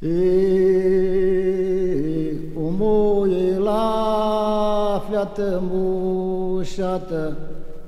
E omoie la fiată mușată,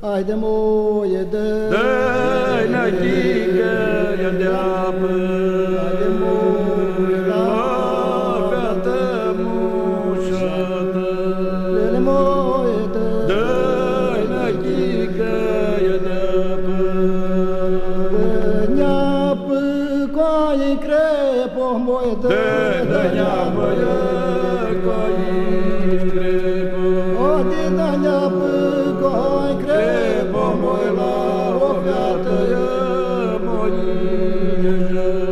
ai de moie de... Dă-i năgigă de apă,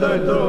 Thank you.